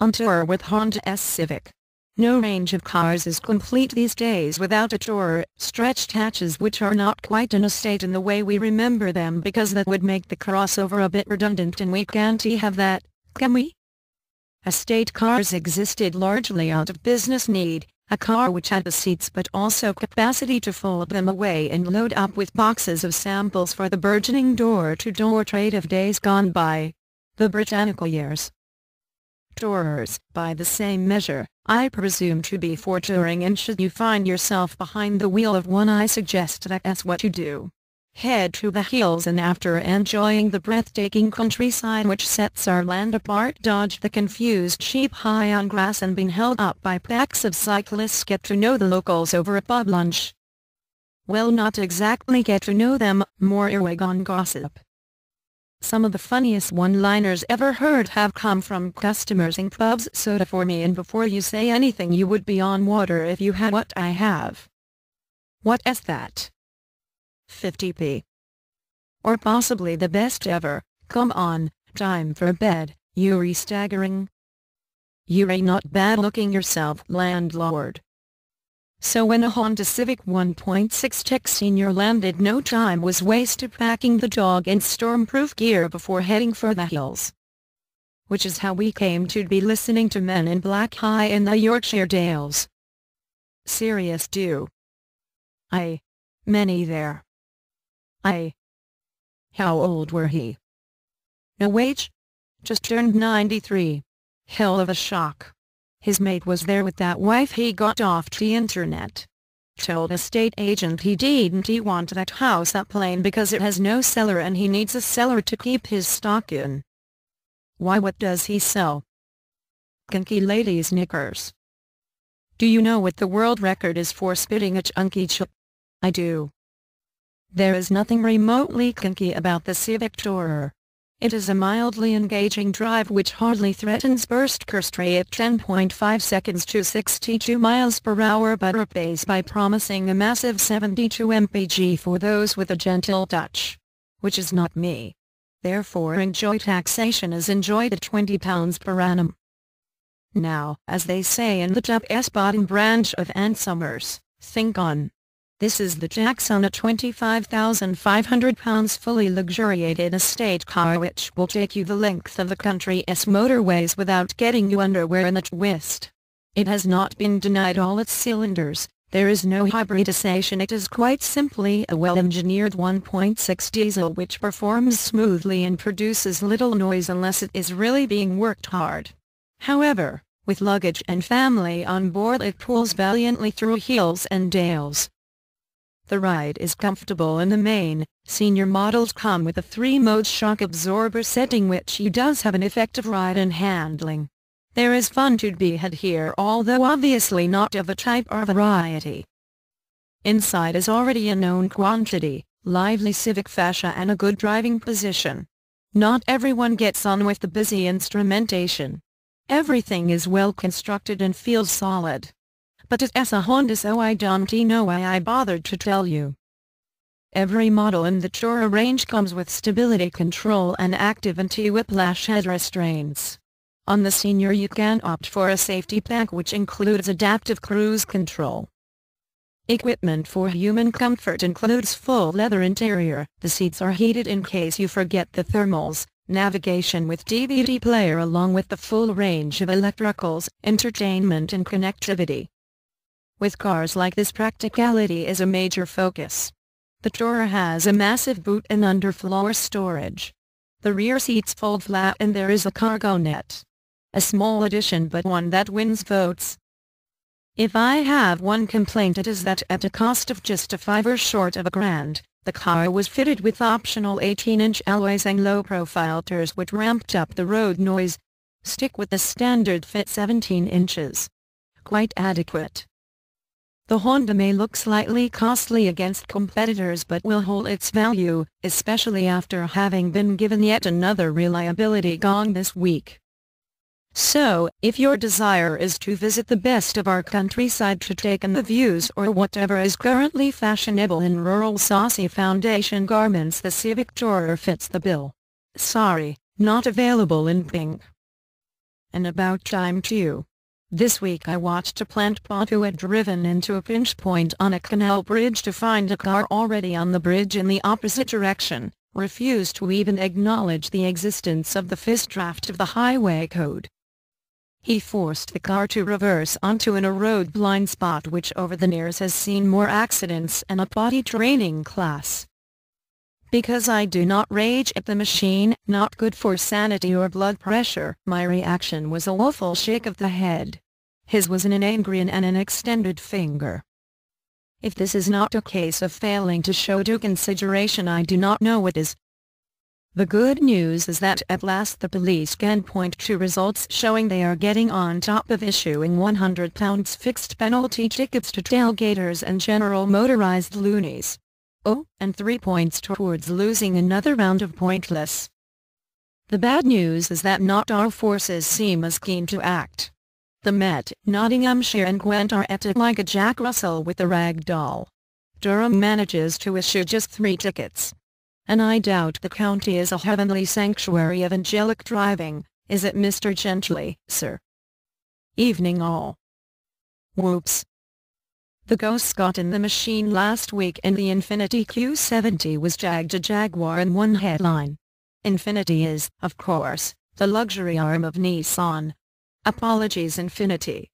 On tour with Honda S Civic. No range of cars is complete these days without a tour, stretched hatches which are not quite in a state in the way we remember them because that would make the crossover a bit redundant and we can't have that, can we? Estate cars existed largely out of business need, a car which had the seats but also capacity to fold them away and load up with boxes of samples for the burgeoning door-to-door -door trade of days gone by. The Britannica years. Tourers, by the same measure, I presume to be for touring and should you find yourself behind the wheel of one I suggest that that's what you do. Head to the hills and after enjoying the breathtaking countryside which sets our land apart dodge the confused sheep high on grass and being held up by packs of cyclists get to know the locals over a pub lunch. Well not exactly get to know them, more earwig gossip. Some of the funniest one-liners ever heard have come from customers in pubs soda for me and before you say anything you would be on water if you had what I have. What is that? 50p. Or possibly the best ever, come on, time for bed, Yuri staggering. Yuri not bad looking yourself landlord. So when a Honda Civic 1.6 Tech Senior landed no time was wasted packing the dog in stormproof gear before heading for the hills. Which is how we came to be listening to Men in Black High in the Yorkshire Dales. Serious do. I. Many there. I. How old were he? No age? Just turned 93. Hell of a shock. His mate was there with that wife he got off the internet. Told a state agent he didn't he want that house up plain because it has no cellar and he needs a cellar to keep his stock in. Why what does he sell? Kinky ladies knickers. Do you know what the world record is for spitting a chunky chip? I do. There is nothing remotely kinky about the Civic Tourer. It is a mildly engaging drive which hardly threatens burst curstray at 10.5 seconds to 62 miles per hour but repays by promising a massive 72 mpg for those with a gentle touch. Which is not me. Therefore enjoy taxation as enjoyed at 20 pounds per annum. Now, as they say in the top S-bottom branch of Ann Summers, think on. This is the Jackson a 25,500 pounds fully luxuriated estate car which will take you the length of the country's motorways without getting you underwear in a twist. It has not been denied all its cylinders, there is no hybridization it is quite simply a well-engineered 1.6 diesel which performs smoothly and produces little noise unless it is really being worked hard. However, with luggage and family on board it pulls valiantly through hills and dales. The ride is comfortable in the main, senior models come with a 3-mode shock absorber setting which you does have an effective ride and handling. There is fun to be had here although obviously not of a type or variety. Inside is already a known quantity, lively civic fascia and a good driving position. Not everyone gets on with the busy instrumentation. Everything is well constructed and feels solid but it is a Honda so I don't know why I bothered to tell you. Every model in the Tourer range comes with stability control and active anti-whiplash head restraints. On the Senior you can opt for a safety pack which includes adaptive cruise control. Equipment for human comfort includes full leather interior, the seats are heated in case you forget the thermals, navigation with DVD player along with the full range of electricals, entertainment and connectivity. With cars like this practicality is a major focus. The Tourer has a massive boot and underfloor storage. The rear seats fold flat and there is a cargo net. A small addition but one that wins votes. If I have one complaint it is that at a cost of just a fiver short of a grand, the car was fitted with optional 18-inch alloys and low-profile tires which ramped up the road noise. Stick with the standard fit 17 inches. Quite adequate. The Honda may look slightly costly against competitors but will hold its value, especially after having been given yet another reliability gong this week. So, if your desire is to visit the best of our countryside to take in the views or whatever is currently fashionable in rural saucy foundation garments the Civic Tourer fits the bill. Sorry, not available in pink. and about time too. This week I watched a plant bot who had driven into a pinch point on a canal bridge to find a car already on the bridge in the opposite direction, refused to even acknowledge the existence of the FIS draft of the highway code. He forced the car to reverse onto an a road blind spot which over the years has seen more accidents and a potty training class. Because I do not rage at the machine, not good for sanity or blood pressure, my reaction was a woeful shake of the head. His was an angry and an extended finger. If this is not a case of failing to show due consideration I do not know what is. The good news is that at last the police can point to results showing they are getting on top of issuing £100 fixed penalty tickets to tailgaters and general motorized loonies. And three points towards losing another round of pointless. The bad news is that not our forces seem as keen to act. The Met, Nottinghamshire and Gwent are at it like a Jack Russell with a rag doll. Durham manages to issue just three tickets. And I doubt the county is a heavenly sanctuary of angelic driving, is it Mr. Gently, sir? Evening all. Whoops. The ghost got in the machine last week and the Infiniti Q70 was jagged a Jaguar in one headline. Infiniti is, of course, the luxury arm of Nissan. Apologies Infiniti.